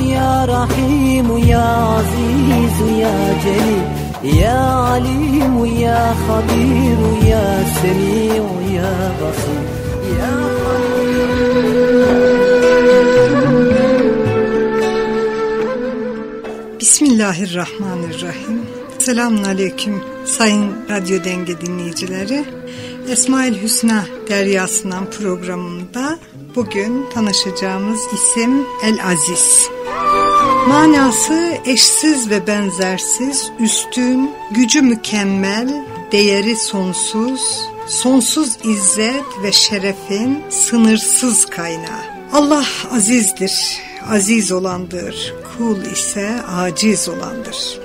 يا رحيم يا عزيز يا جليل. Bismillahirrahmanirrahim. Selamun Aleyküm sayın radyo denge dinleyicileri. Esmaül Hüsna Deryası'ndan programında bugün tanışacağımız isim El Aziz. Manası eşsiz ve benzersiz, üstün, gücü mükemmel, değeri sonsuz, sonsuz izzet ve şerefin sınırsız kaynağı. Allah azizdir, aziz olandır, kul ise aciz olandır.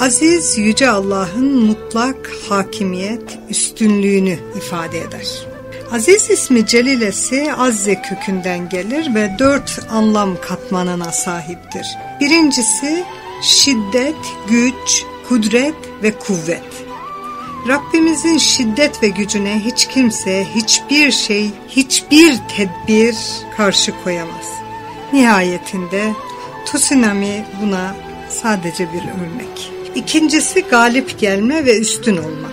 Aziz yüce Allah'ın mutlak hakimiyet, üstünlüğünü ifade eder. Aziz ismi celilesi azze kökünden gelir ve dört anlam katmanına sahiptir. Birincisi şiddet, güç, kudret ve kuvvet. Rabbimizin şiddet ve gücüne hiç kimse, hiçbir şey, hiçbir tedbir karşı koyamaz. Nihayetinde tsunami buna sadece bir örnek. İkincisi galip gelme ve üstün olma.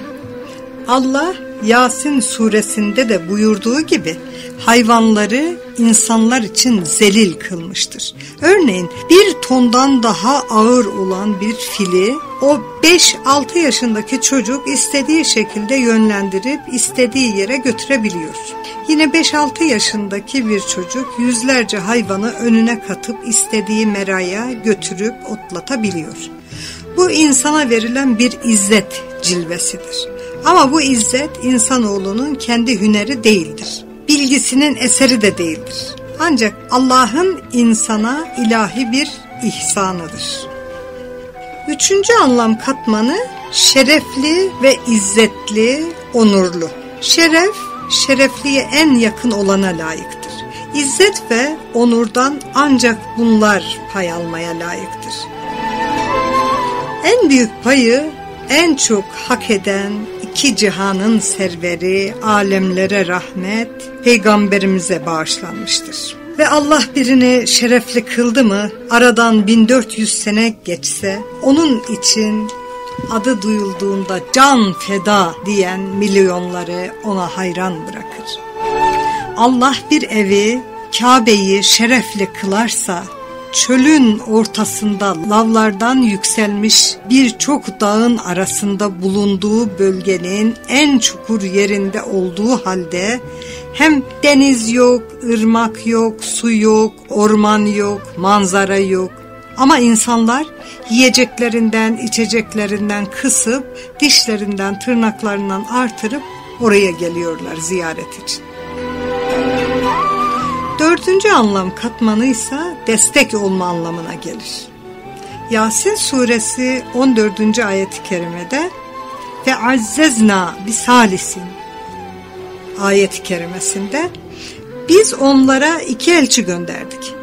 Allah Yasin suresinde de buyurduğu gibi hayvanları insanlar için zelil kılmıştır. Örneğin bir tondan daha ağır olan bir fili o 5-6 yaşındaki çocuk istediği şekilde yönlendirip istediği yere götürebiliyor. Yine 5-6 yaşındaki bir çocuk yüzlerce hayvanı önüne katıp istediği meraya götürüp otlatabiliyor. Bu insana verilen bir izzet cilvesidir. Ama bu izzet insanoğlunun kendi hüneri değildir. Bilgisinin eseri de değildir. Ancak Allah'ın insana ilahi bir ihsanıdır. Üçüncü anlam katmanı şerefli ve izzetli, onurlu. Şeref, şerefliye en yakın olana layıktır. İzzet ve onurdan ancak bunlar pay almaya layıktır. En büyük payı en çok hak eden iki cihanın serveri, alemlere rahmet, peygamberimize bağışlanmıştır. Ve Allah birini şerefli kıldı mı, aradan 1400 sene geçse, onun için adı duyulduğunda can feda diyen milyonları ona hayran bırakır. Allah bir evi, Kabe'yi şerefli kılarsa, çölün ortasında lavlardan yükselmiş birçok dağın arasında bulunduğu bölgenin en çukur yerinde olduğu halde hem deniz yok, ırmak yok, su yok, orman yok, manzara yok. Ama insanlar yiyeceklerinden, içeceklerinden kısıp, dişlerinden, tırnaklarından artırıp oraya geliyorlar ziyaret için. Dördüncü anlam katmanı ise destek olma anlamına gelir. Yasin suresi 14. ayet-i kerimede ve azzezna bisalisin ayet-i kerimesinde biz onlara iki elçi gönderdik.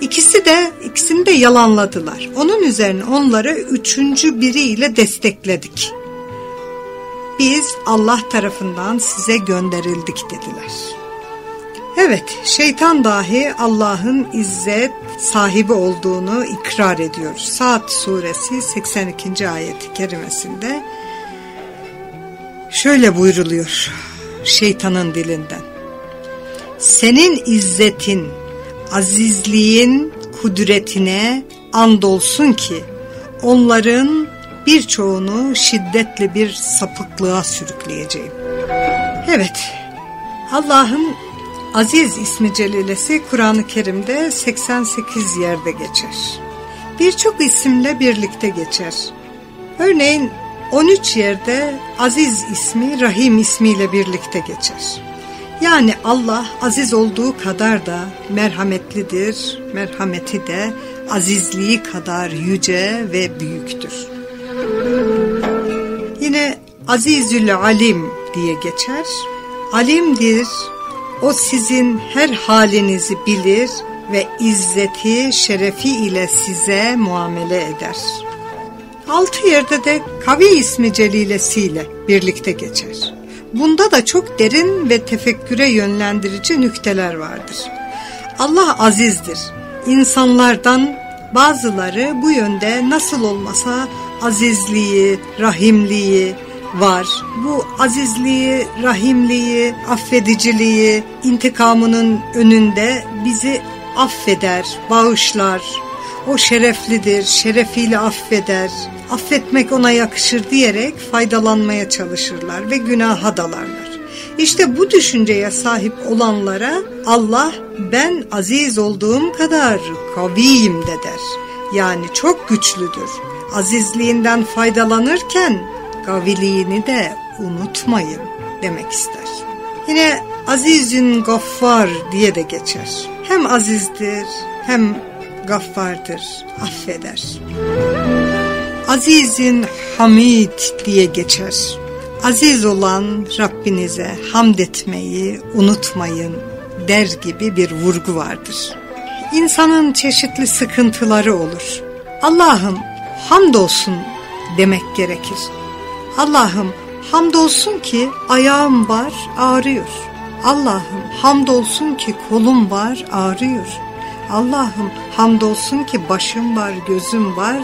İkisi de ikisini de yalanladılar. Onun üzerine onları üçüncü biriyle destekledik. Biz Allah tarafından size gönderildik dediler. Evet, şeytan dahi Allah'ın izzet sahibi olduğunu ikrar ediyor. Saat suresi 82. ayeti kerimesinde şöyle buyruluyor şeytanın dilinden. Senin izzetin, azizliğin kudretine andolsun ki onların birçoğunu şiddetli bir sapıklığa sürükleyeceğim. Evet, Allah'ın Aziz ismi celilesi Kur'an-ı Kerim'de 88 yerde geçer. Birçok isimle birlikte geçer. Örneğin 13 yerde Aziz ismi Rahim ismiyle birlikte geçer. Yani Allah aziz olduğu kadar da merhametlidir, merhameti de azizliği kadar yüce ve büyüktür. Yine Azizül Alim diye geçer. Alimdir, o sizin her halinizi bilir ve izzeti, şerefi ile size muamele eder. Altı yerde de Kavi ismi celilesiyle birlikte geçer. Bunda da çok derin ve tefekküre yönlendirici nükteler vardır. Allah azizdir. İnsanlardan bazıları bu yönde nasıl olmasa azizliği, rahimliği, var. Bu azizliği, rahimliği, affediciliği, intikamının önünde bizi affeder, bağışlar. O şereflidir, şerefiyle affeder. Affetmek ona yakışır diyerek faydalanmaya çalışırlar ve günaha dalarlar. İşte bu düşünceye sahip olanlara Allah ben aziz olduğum kadar kaviyim de der. Yani çok güçlüdür. Azizliğinden faydalanırken gaviliğini de unutmayın demek ister. Yine azizin gaffar diye de geçer. Hem azizdir hem gaffardır, affeder. Azizin hamid diye geçer. Aziz olan Rabbinize hamd etmeyi unutmayın der gibi bir vurgu vardır. İnsanın çeşitli sıkıntıları olur. Allah'ım hamdolsun demek gerekir. Allah'ım hamdolsun ki ayağım var ağrıyor. Allah'ım hamdolsun ki kolum var ağrıyor. Allah'ım hamdolsun ki başım var gözüm var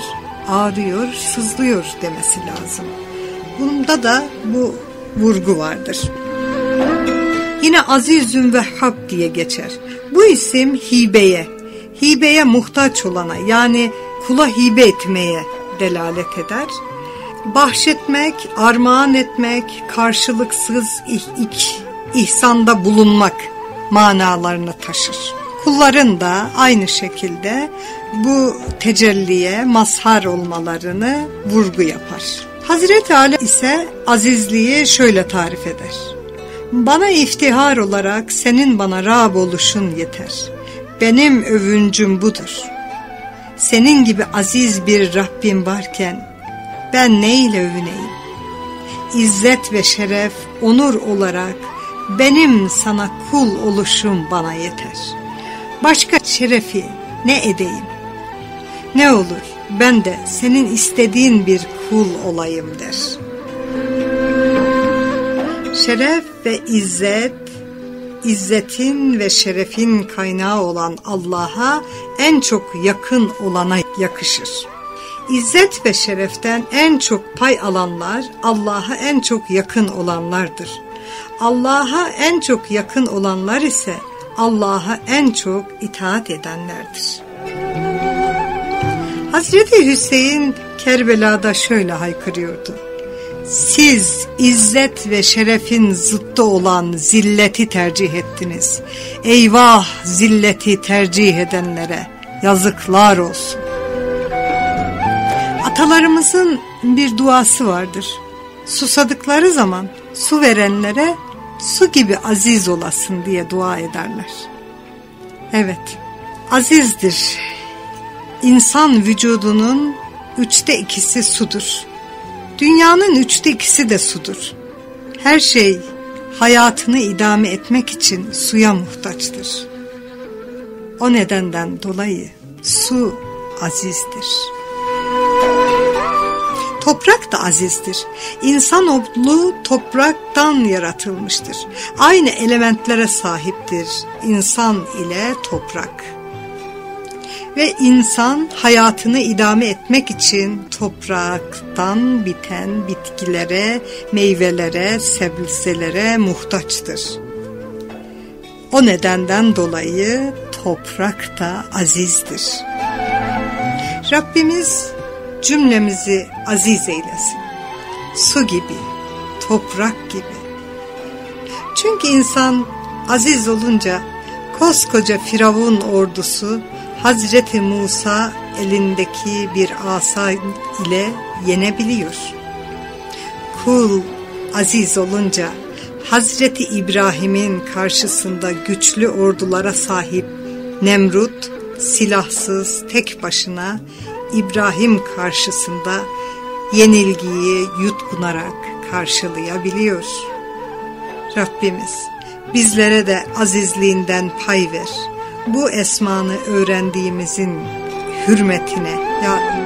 ağrıyor sızlıyor demesi lazım. Bunda da bu vurgu vardır. Yine Azizün Vehhab diye geçer. Bu isim hibeye, hibeye muhtaç olana yani kula hibe etmeye delalet eder bahşetmek, armağan etmek, karşılıksız ih, ik, ihsanda bulunmak manalarını taşır. Kulların da aynı şekilde bu tecelliye mazhar olmalarını vurgu yapar. Hazreti Ali ise azizliği şöyle tarif eder. Bana iftihar olarak senin bana Rab oluşun yeter. Benim övüncüm budur. Senin gibi aziz bir Rabbim varken ben neyle övüneyim? İzzet ve şeref, onur olarak benim sana kul oluşum bana yeter. Başka şerefi ne edeyim? Ne olur ben de senin istediğin bir kul olayım der. Şeref ve izzet, izzetin ve şerefin kaynağı olan Allah'a en çok yakın olana yakışır. İzzet ve şereften en çok pay alanlar Allah'a en çok yakın olanlardır. Allah'a en çok yakın olanlar ise Allah'a en çok itaat edenlerdir. Hazreti Hüseyin Kerbela'da şöyle haykırıyordu. Siz izzet ve şerefin zıttı olan zilleti tercih ettiniz. Eyvah zilleti tercih edenlere yazıklar olsun. Atalarımızın bir duası vardır. Susadıkları zaman su verenlere su gibi aziz olasın diye dua ederler. Evet, azizdir. İnsan vücudunun üçte ikisi sudur. Dünyanın üçte ikisi de sudur. Her şey hayatını idame etmek için suya muhtaçtır. O nedenden dolayı su azizdir. Toprak da azizdir. İnsanoğlu topraktan yaratılmıştır. Aynı elementlere sahiptir insan ile toprak. Ve insan hayatını idame etmek için topraktan biten bitkilere, meyvelere, sebzelere muhtaçtır. O nedenden dolayı toprak da azizdir. Rabbimiz cümlemizi aziz eylesin. Su gibi, toprak gibi. Çünkü insan aziz olunca koskoca Firavun ordusu Hazreti Musa elindeki bir asa ile yenebiliyor. Kul aziz olunca Hazreti İbrahim'in karşısında güçlü ordulara sahip Nemrut silahsız tek başına İbrahim karşısında yenilgiyi yutkunarak karşılayabiliyor. Rabbimiz bizlere de azizliğinden pay ver. Bu esmanı öğrendiğimizin hürmetine ya